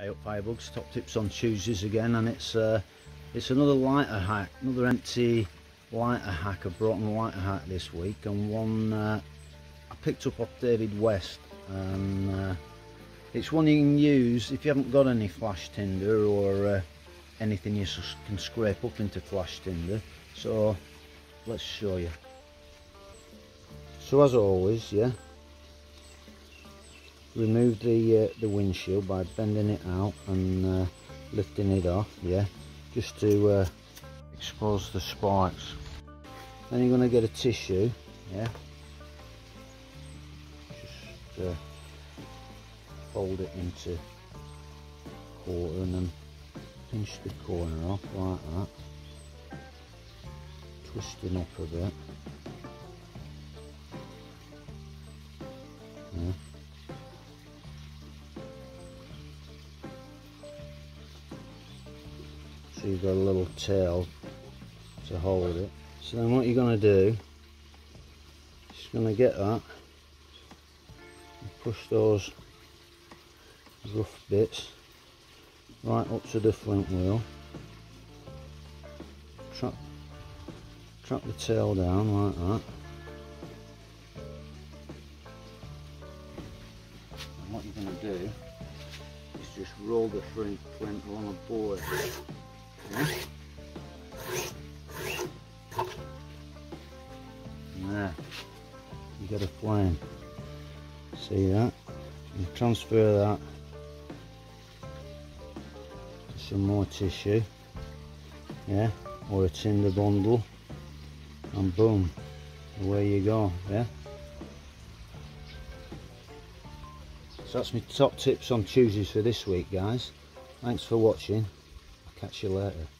Hey up Firebugs, top tips on Tuesdays again and it's uh, it's another lighter hack, another empty lighter hack, a broken lighter hack this week and one uh, I picked up off David West and uh, it's one you can use if you haven't got any flash tinder or uh, anything you can scrape up into flash tinder so let's show you. So as always yeah remove the uh, the windshield by bending it out and uh, lifting it off yeah? Just to uh, expose the spikes. Then you're going to get a tissue yeah? Just uh, fold it into quarter and then pinch the corner off like that. Twisting up a bit. Yeah. So you've got a little tail to hold it. So then what you're going to do is going to get that push those rough bits right up to the front wheel. Trap trap the tail down like that. And what you're going to do is just roll the flint along a board there. you get a flame. See that? You transfer that to some more tissue, yeah, or a tinder bundle, and boom, away you go, yeah. So that's my top tips on Tuesdays for this week, guys. Thanks for watching. Catch you later.